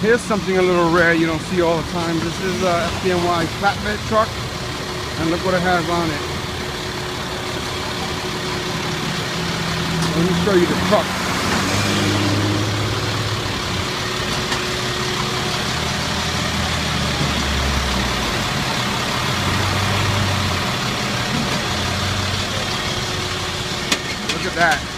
Here's something a little rare you don't see all the time. This is a FDNY flatbed truck. And look what it has on it. Let me show you the truck. Look at that.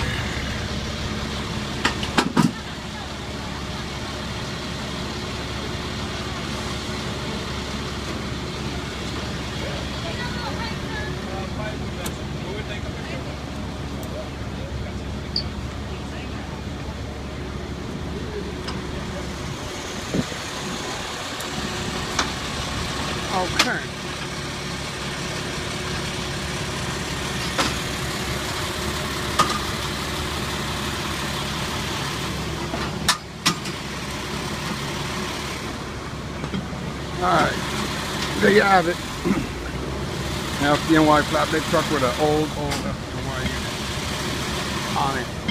Okay. Alright, there you have it. Now, FDNY flatbed truck with an old, old unit on it.